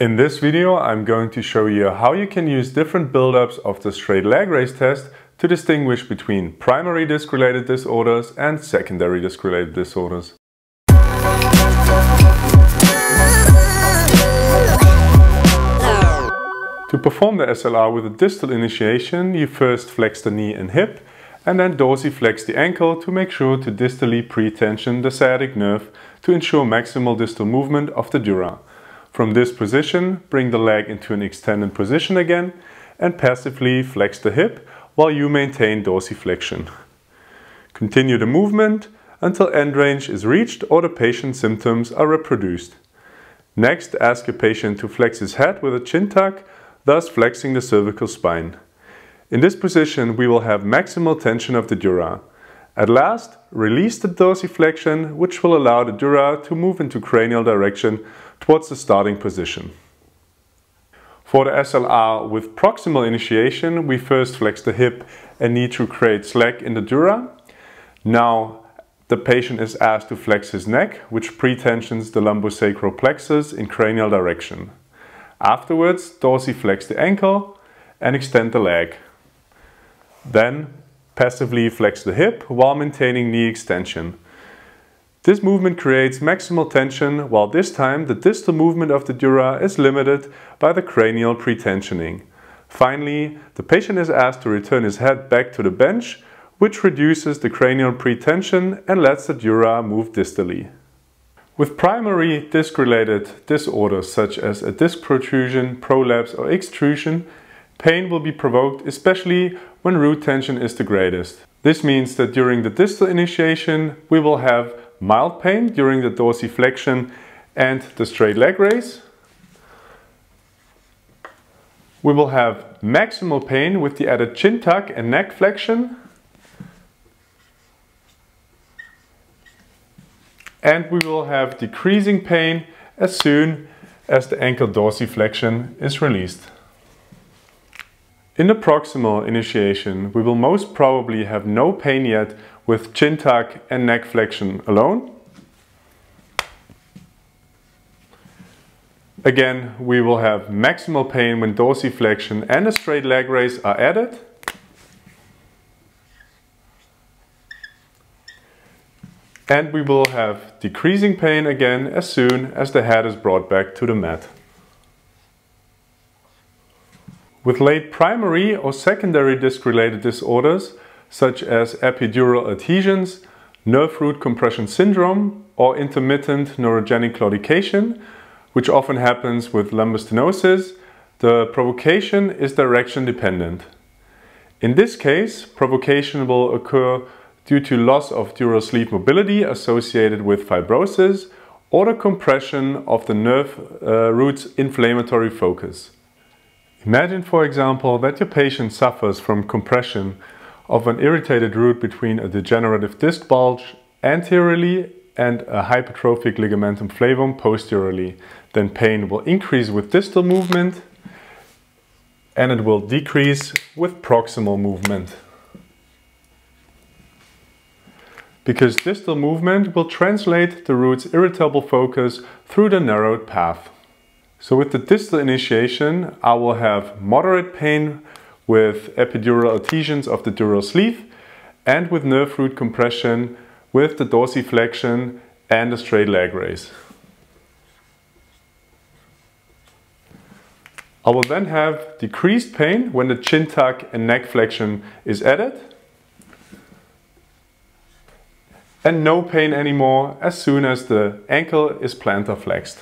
In this video I'm going to show you how you can use different buildups of the straight leg raise test to distinguish between primary disc-related disorders and secondary disc-related disorders. To perform the SLR with a distal initiation, you first flex the knee and hip and then dorsiflex the ankle to make sure to distally pre-tension the sciatic nerve to ensure maximal distal movement of the dura. From this position, bring the leg into an extended position again and passively flex the hip while you maintain dorsiflexion. Continue the movement until end range is reached or the patient's symptoms are reproduced. Next, ask your patient to flex his head with a chin tuck, thus flexing the cervical spine. In this position, we will have maximal tension of the dura. At last, release the dorsiflexion, which will allow the dura to move into cranial direction towards the starting position. For the SLR with proximal initiation, we first flex the hip and knee to create slack in the dura. Now the patient is asked to flex his neck, which pretensions the lumbosacral plexus in cranial direction. Afterwards, dorsiflex the ankle and extend the leg. Then passively flex the hip while maintaining knee extension. This movement creates maximal tension, while this time the distal movement of the dura is limited by the cranial pretensioning. Finally, the patient is asked to return his head back to the bench, which reduces the cranial pretension and lets the dura move distally. With primary disc-related disorders such as a disc protrusion, prolapse or extrusion, pain will be provoked especially when root tension is the greatest. This means that during the distal initiation we will have mild pain during the dorsiflexion and the straight leg raise. We will have maximal pain with the added chin tuck and neck flexion. And we will have decreasing pain as soon as the ankle dorsiflexion is released. In the proximal initiation, we will most probably have no pain yet with chin tuck and neck flexion alone. Again, we will have maximal pain when dorsiflexion and a straight leg raise are added. And we will have decreasing pain again as soon as the head is brought back to the mat. With late primary or secondary disc-related disorders, such as epidural adhesions, nerve root compression syndrome, or intermittent neurogenic claudication, which often happens with lumbar stenosis, the provocation is direction dependent. In this case, provocation will occur due to loss of dural sleeve mobility associated with fibrosis or the compression of the nerve uh, root's inflammatory focus. Imagine, for example, that your patient suffers from compression of an irritated root between a degenerative disc bulge anteriorly and a hypertrophic ligamentum flavum posteriorly. Then pain will increase with distal movement and it will decrease with proximal movement. Because distal movement will translate the root's irritable focus through the narrowed path. So with the distal initiation, I will have moderate pain with epidural adhesions of the dural sleeve and with nerve root compression with the dorsiflexion and the straight leg raise. I will then have decreased pain when the chin tuck and neck flexion is added and no pain anymore as soon as the ankle is plantar flexed.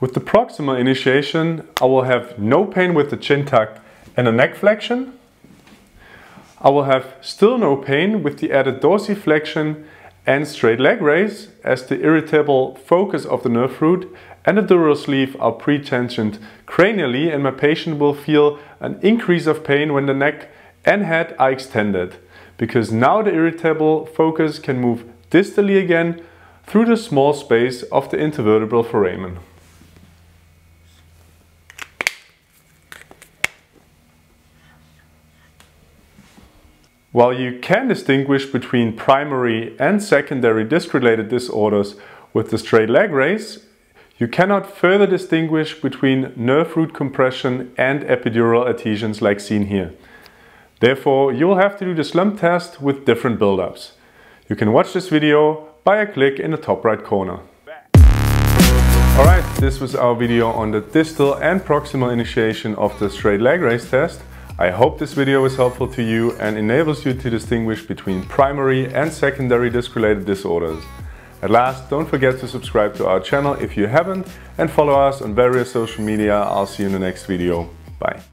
With the proximal initiation, I will have no pain with the chin tuck and the neck flexion. I will have still no pain with the added dorsiflexion and straight leg raise as the irritable focus of the nerve root and the dural sleeve are pre-tensioned cranially and my patient will feel an increase of pain when the neck and head are extended because now the irritable focus can move distally again through the small space of the intervertebral foramen. While you can distinguish between primary and secondary disc-related disorders with the straight leg raise, You cannot further distinguish between nerve root compression and epidural adhesions like seen here. Therefore, you will have to do the slump test with different buildups. You can watch this video by a click in the top right corner. Alright, this was our video on the distal and proximal initiation of the straight leg raise test. I hope this video was helpful to you and enables you to distinguish between primary and secondary disc-related disorders. At last, don't forget to subscribe to our channel if you haven't and follow us on various social media. I'll see you in the next video. Bye.